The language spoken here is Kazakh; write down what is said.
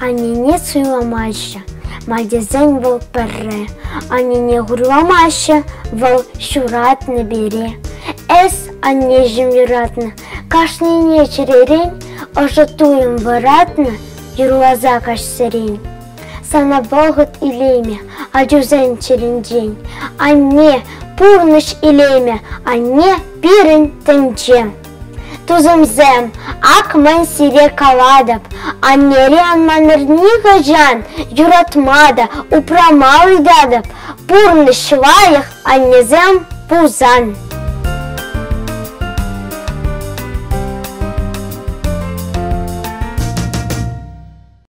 Анине суйламаще, мальдезен вол перре, анине гурламаще, вол щурат не бере. Эс аннежим юратна, кашнине черерень, ожатуем выратна, юрлаза каш серень. Sana богат илеме, а дюзен черендень, а не пурныш илеме, а не пирен тенче. Тузымзем, ак мен сире каладып, а нериан манырни гажан, юратмада, упрамалы дадып, пурныш лайық, а незем пузан.